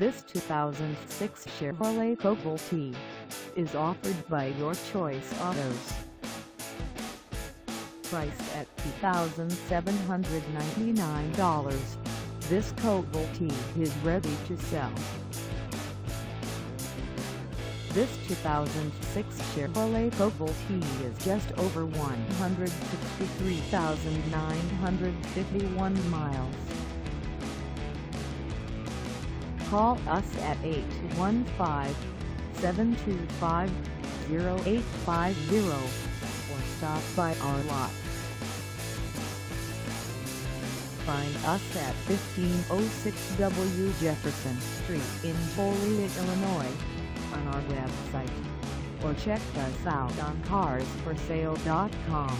This 2006 Chevrolet Cobalt LT is offered by Your Choice Autos. Priced at $2,799, this Cobalt LT is ready to sell. This 2006 Chevrolet Cobalt LT is just over 163,951 miles. Call us at 815-725-0850 or stop by our lot. Find us at 1506 W Jefferson Street in Joliet, Illinois on our website or check us out on carsforsale.com.